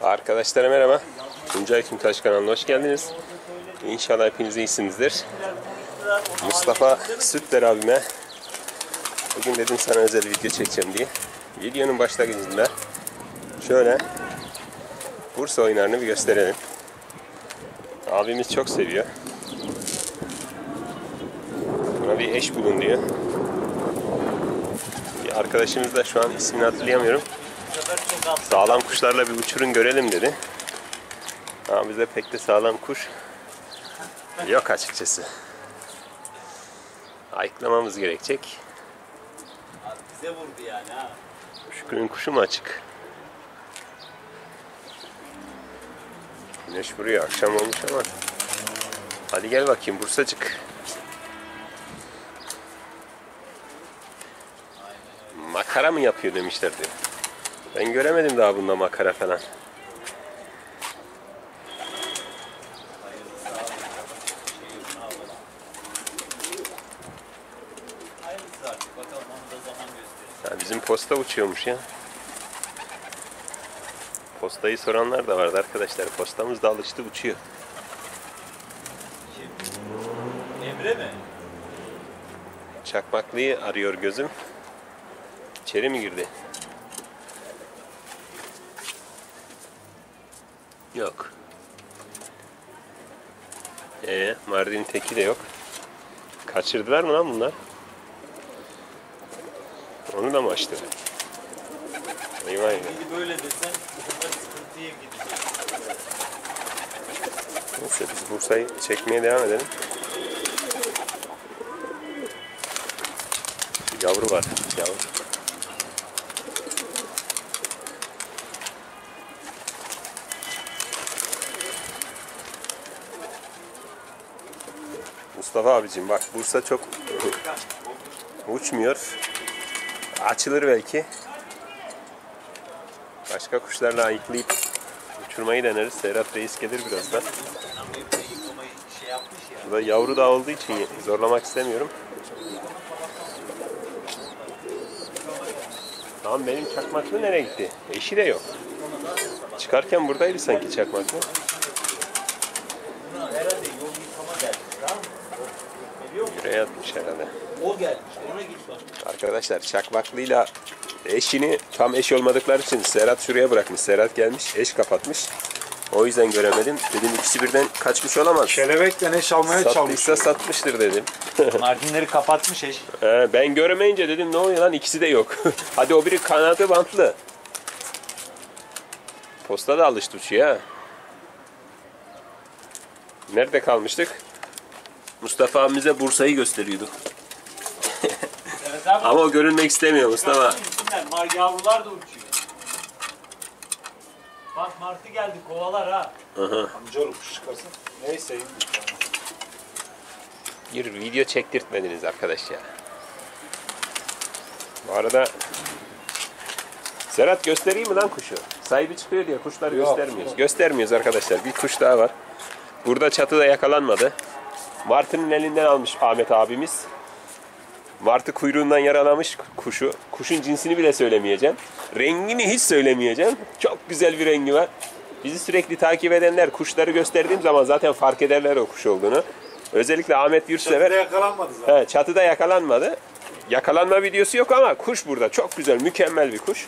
Arkadaşlara merhaba. Tuncay Tüntaş kanalına hoş geldiniz. İnşallah hepiniz iyisinizdir. Mustafa Sütler abime bugün dedim sana özel video çekeceğim diye. Videonun başlangıcında şöyle Bursa oyunlarını bir gösterelim. Abimiz çok seviyor. Buna bir eş bulun diyor. Bir arkadaşımız da şu an ismini hatırlayamıyorum. Sağlam kuşlarla bir uçurun görelim dedi. Ama bize pek de sağlam kuş yok açıkçası. Ayıklamamız gerekecek. Bize vurdu yani ha. Şükrü'nün kuşu mu açık? Güneş vuruyor. Akşam olmuş ama. Hadi gel bakayım Bursacık. Makara mı yapıyor demişlerdi. Ben göremedim daha bunda makara falan. Ya bizim posta uçuyormuş ya. Postayı soranlar da vardı arkadaşlar. Postamız da alıştı uçuyor. Emre mi? Çakmaklıyı arıyor gözüm. İçeri mi girdi? Yok. Ee, Mardin teki de yok. Kaçırdılar mı lan bunlar? Onu da mı açtı? Eyvah eyvah. Böyle desen bunlar sıkıntıya gidecek. Neyse biz Bursa'yı çekmeye devam edelim. Yavru var. Yavru. Mustafa abicim bak Bursa çok uçmuyor. Açılır belki. Başka kuşlarla ayıklayıp uçurmayı deneriz. Serhat Reis gelir birazdan. Bu da yavru da olduğu için zorlamak istemiyorum. Tamam benim çakmaklı nereye gitti? Eşi de yok. Çıkarken buradaydı sanki çakmaklı. Buna herhalde yol yıkama gelmiş tamam mı? Geliyor herhalde. O gelmiş ona git bak. Arkadaşlar çakmaklıyla eşini tam eş olmadıkları için Serhat şuraya bırakmış. Serhat gelmiş eş kapatmış. O yüzden göremedim. Dedim ikisi birden kaçmış olamaz. Kelebekle eş almaya Sattıysa çalışıyor. satmıştır dedim. Mardinleri kapatmış eş. He, ben göremeyince dedim ne oluyor lan ikisi de yok. Hadi o biri kanadı bantlı. Posta da alıştı uçuyor ha. Nerede kalmıştık? Mustafa abimize Bursa'yı gösteriyordu. Evet abi. Ama o görünmek istemiyor Mustafa. Mar yavrular da uçuyor. Bak martı geldi kovalar ha. Amcaoğlu kuş çıkarsın. Neyse iyi. Bir video çektirtmediniz arkadaş ya. Bu arada Serhat göstereyim mi lan kuşu? Sahibi çıkıyor diye kuşları Yok, göstermiyoruz. Göstermiyoruz arkadaşlar. Bir kuş daha var. Burada çatıda yakalanmadı. Martı'nın elinden almış Ahmet abimiz. Martı kuyruğundan yaralamış kuşu. Kuşun cinsini bile söylemeyeceğim. Rengini hiç söylemeyeceğim. Çok güzel bir rengi var. Bizi sürekli takip edenler kuşları gösterdiğim zaman zaten fark ederler o kuş olduğunu. Özellikle Ahmet Yurtsever Çatıda yakalanmadı zaten. He, çatıda yakalanmadı. Yakalanma videosu yok ama kuş burada. Çok güzel, mükemmel bir kuş.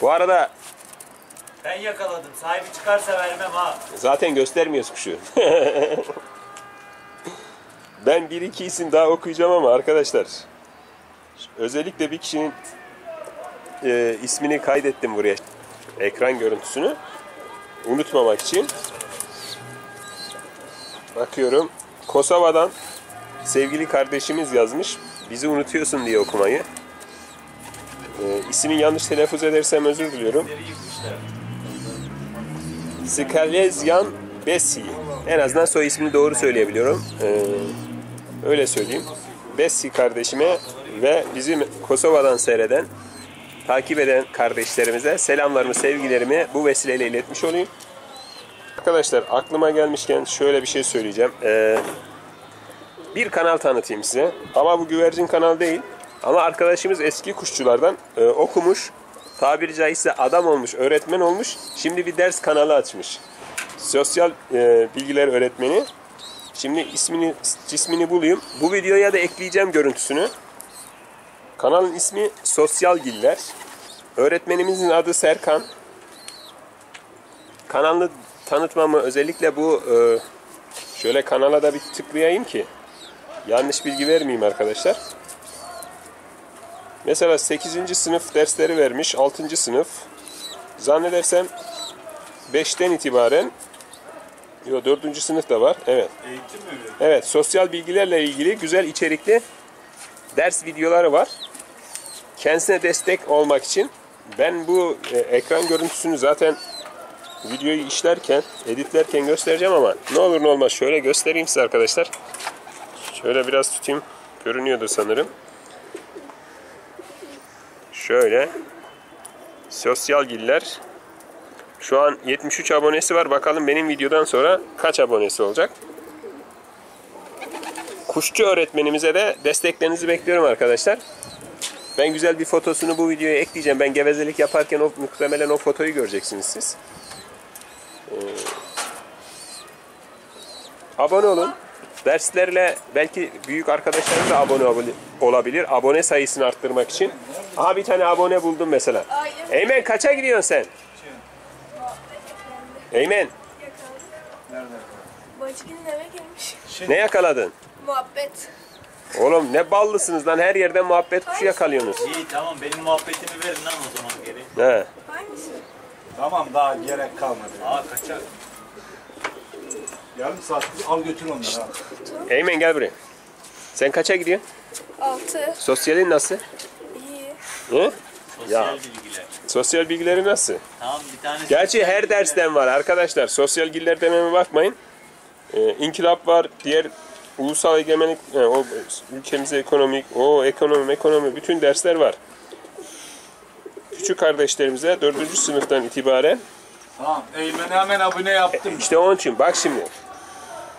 Bu arada Ben yakaladım. Sahibi çıkarsa vermem ha. zaten göstermiyoruz kuşu. ben bir iki isim daha okuyacağım ama arkadaşlar özellikle bir kişinin e, ismini kaydettim buraya. Ekran görüntüsünü. Unutmamak için. Bakıyorum. Kosova'dan sevgili kardeşimiz yazmış. Bizi unutuyorsun diye okumayı. Ee, ismini yanlış telaffuz edersem özür diliyorum. Skalezyan Bessi. En azından soy ismini doğru söyleyebiliyorum. Ee, öyle söyleyeyim. Bessi kardeşime ve bizim Kosova'dan seyreden, takip eden kardeşlerimize selamlarımı, sevgilerimi bu vesileyle iletmiş olayım. Arkadaşlar aklıma gelmişken şöyle bir şey söyleyeceğim. Ee, bir kanal tanıtayım size. Ama bu güvercin kanal değil. Ama arkadaşımız eski kuşçulardan e, okumuş. Tabiri caizse adam olmuş, öğretmen olmuş. Şimdi bir ders kanalı açmış. Sosyal e, bilgiler öğretmeni. Şimdi ismini cismini bulayım. Bu videoya da ekleyeceğim görüntüsünü. Kanalın ismi Sosyal Giller. Öğretmenimizin adı Serkan. Kanalını tanıtmamı özellikle bu e, şöyle kanala da bir tıklayayım ki yanlış bilgi vermeyeyim arkadaşlar. Mesela 8. sınıf dersleri vermiş. 6. sınıf. Zannedersem 5'ten itibaren Yo 4. sınıf da var. Evet. Eğitim mi? Evet, sosyal bilgilerle ilgili güzel içerikli ders videoları var. Kendisine destek olmak için ben bu e, ekran görüntüsünü zaten videoyu işlerken, editlerken göstereceğim ama ne olur ne olmaz şöyle göstereyim size arkadaşlar. Şöyle biraz tutayım. Görünüyordu sanırım. Şöyle. Sosyal giller. Şu an 73 abonesi var. Bakalım benim videodan sonra kaç abonesi olacak. Kuşçu öğretmenimize de desteklerinizi bekliyorum arkadaşlar. Ben güzel bir fotosunu bu videoya ekleyeceğim. Ben gevezelik yaparken o muhtemelen o fotoyu göreceksiniz siz. Ee, abone olun. Derslerle belki büyük arkadaşlarım da abone ol- olabilir. Abone sayısını arttırmak için. Aha bir tane abone buldum mesela. Eymen kaça gidiyorsun sen? Eymen Bacıgil'in eve gelmiş. ne yakaladın? Muhabbet. Oğlum ne ballısınız lan her yerden muhabbet kuşu yakalıyorsunuz. İyi tamam benim muhabbetimi verin lan o zaman geri. He. Hangisi? Tamam daha gerek kalmadı. Aa kaçak. Yarım saat al götür onları. ha. Eymen gel buraya. Sen kaça gidiyorsun? Altı. Sosyalin nasıl? Hı? Sosyal Ya. bilgiler. Sosyal bilgileri nasıl? Tamam bir tane. Gerçi her dersten var arkadaşlar. Sosyal giller dememe bakmayın. Ee, inkılap var. Diğer ulusal egemenlik, e, o ülkemize ekonomik, o ekonomi, ekonomi bütün dersler var. Küçük kardeşlerimize 4. sınıftan itibaren Tamam. Eymen'e hemen abone yaptım. İşte onun için bak şimdi.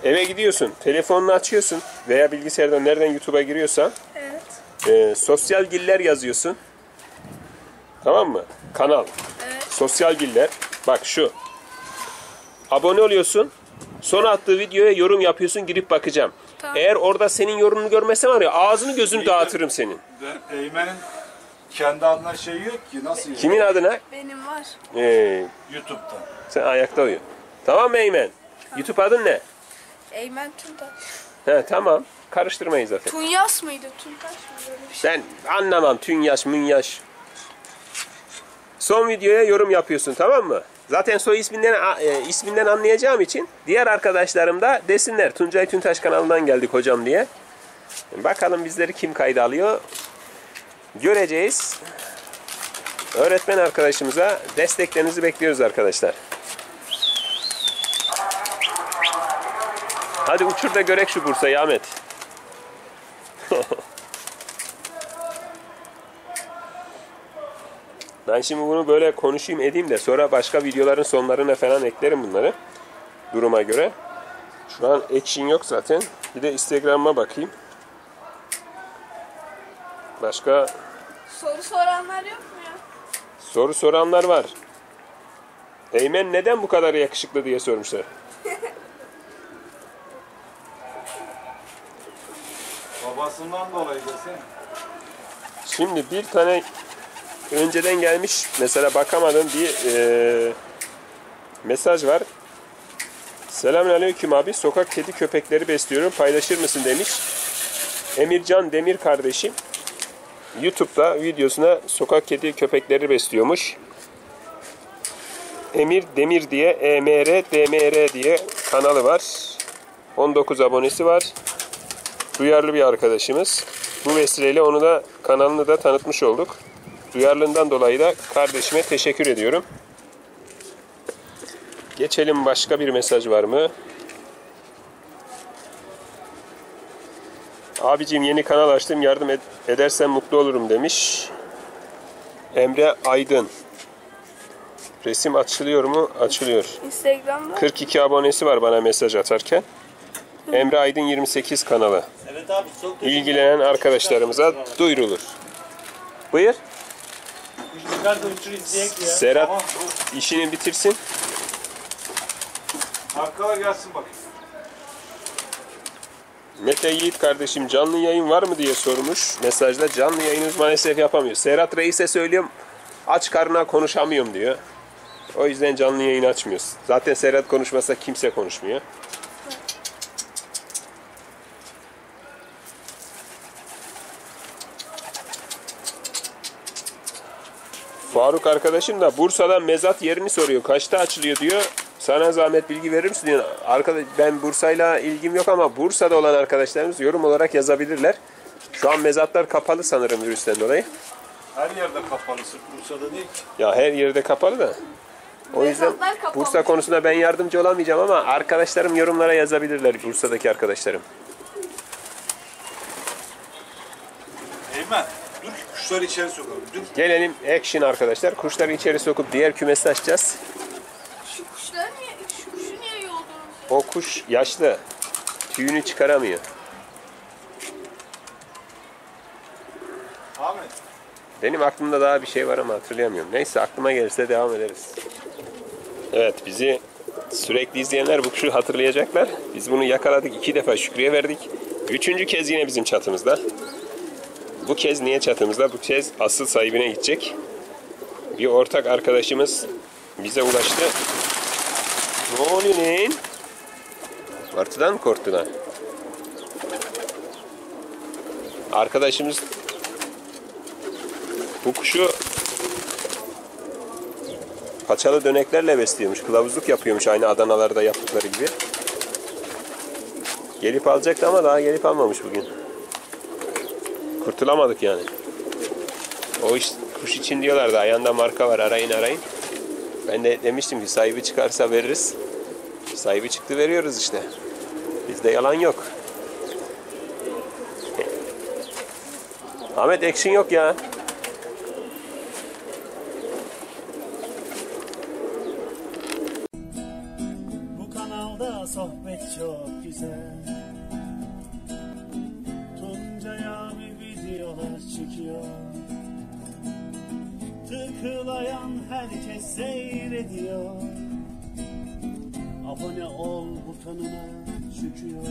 Eve gidiyorsun, telefonunu açıyorsun veya bilgisayardan nereden YouTube'a giriyorsan Evet. e, sosyal giller yazıyorsun. Tamam mı? Kanal. Evet. Sosyal giller. Bak şu. Abone oluyorsun. Sonra attığı videoya yorum yapıyorsun girip bakacağım. Tamam. Eğer orada senin yorumunu görmesem var ya ağzını gözünü dağıtırım senin. Eymen'in kendi adına şeyi yok ki. Nasıl? Kimin adına? Benim var. Ee, YouTube'da. sen ayakta uyu. Tamam mı Eymen? YouTube adın ne? Eymen Tuntaş. He tamam. Karıştırmayın zaten. Tunyas mıydı? Tuntaş mı? Böyle bir şey. Ben anlamam tün yaş mün yaş. Son videoya yorum yapıyorsun tamam mı? Zaten soy isminden e, isminden anlayacağım için diğer arkadaşlarım da desinler Tuncay Tüntaş kanalından geldik hocam diye. Bakalım bizleri kim kayda alıyor. Göreceğiz. Öğretmen arkadaşımıza desteklerinizi bekliyoruz arkadaşlar. Hadi uçur da görek şu Bursa'yı Ahmet. Ben şimdi bunu böyle konuşayım edeyim de sonra başka videoların sonlarına falan eklerim bunları. Duruma göre. Şu an action yok zaten. Bir de Instagram'a bakayım. Başka Soru soranlar yok mu ya? soru soranlar var. Eymen neden bu kadar yakışıklı diye sormuşlar. Babasından dolayı desene. Şimdi bir tane önceden gelmiş mesela bakamadığım bir e, mesaj var. Selamünaleyküm abi. Sokak kedi köpekleri besliyorum. Paylaşır mısın demiş. Emircan Demir kardeşim YouTube'da videosuna sokak kedi köpekleri besliyormuş. Emir Demir diye EMR DMR diye kanalı var. 19 abonesi var. Duyarlı bir arkadaşımız. Bu vesileyle onu da kanalını da tanıtmış olduk. Duyarlılığından dolayı da kardeşime teşekkür ediyorum. Geçelim başka bir mesaj var mı? Abicim yeni kanal açtım yardım ed- edersen mutlu olurum demiş. Emre Aydın. Resim açılıyor mu? Açılıyor. Instagram'da. 42 abonesi var bana mesaj atarken. Emre Aydın 28 kanalı. Evet abi çok teşekkür İlgilenen arkadaşlarımıza duyurulur. Buyur. Çıkar da uçur izleyek ya. Serhat Tamam. işini bitirsin. Arkalar gelsin bakayım. Mete Yiğit kardeşim canlı yayın var mı diye sormuş. Mesajda canlı yayınımız maalesef yapamıyor. Serhat Reis'e söylüyorum aç karnına konuşamıyorum diyor. O yüzden canlı yayın açmıyoruz. Zaten Serhat konuşmasa kimse konuşmuyor. Faruk arkadaşım da Bursa'dan mezat yerini soruyor. Kaçta açılıyor diyor. Sana zahmet bilgi verir misin diyor. Arkadaş ben Bursa'yla ilgim yok ama Bursa'da olan arkadaşlarımız yorum olarak yazabilirler. Şu an mezatlar kapalı sanırım virüsten dolayı. Her yerde kapalı. Sırf Bursa'da değil ki. Ya her yerde kapalı da. O yüzden. Bursa konusunda ben yardımcı olamayacağım ama arkadaşlarım yorumlara yazabilirler Bursa'daki arkadaşlarım. Eymen kuşları içeri sokalım. Dur. Gelelim action arkadaşlar. Kuşları içeri sokup diğer kümesi açacağız. Şu kuşları niye, şu kuşu niye yoldunuz? O kuş yaşlı. Tüyünü çıkaramıyor. Ahmet. Benim aklımda daha bir şey var ama hatırlayamıyorum. Neyse aklıma gelirse devam ederiz. Evet bizi sürekli izleyenler bu kuşu hatırlayacaklar. Biz bunu yakaladık iki defa Şükrü'ye verdik. Üçüncü kez yine bizim çatımızda. Bu kez niye çatımızda? Bu kez asıl sahibine gidecek. Bir ortak arkadaşımız bize ulaştı. Ne oluyor lan? Martıdan mı korktular? Arkadaşımız bu kuşu paçalı döneklerle besliyormuş. Kılavuzluk yapıyormuş aynı Adanalarda yaptıkları gibi. Gelip alacaktı ama daha gelip almamış bugün. Kurtulamadık yani. O iş, kuş için diyorlardı ayağında marka var arayın arayın. Ben de demiştim ki sahibi çıkarsa veririz. Sahibi çıktı veriyoruz işte. Bizde yalan yok. Ahmet action yok ya. Bu kanalda sohbet çok güzel çıkıyor. Tıklayan herkes seyrediyor. Abone ol butonuna çıkıyor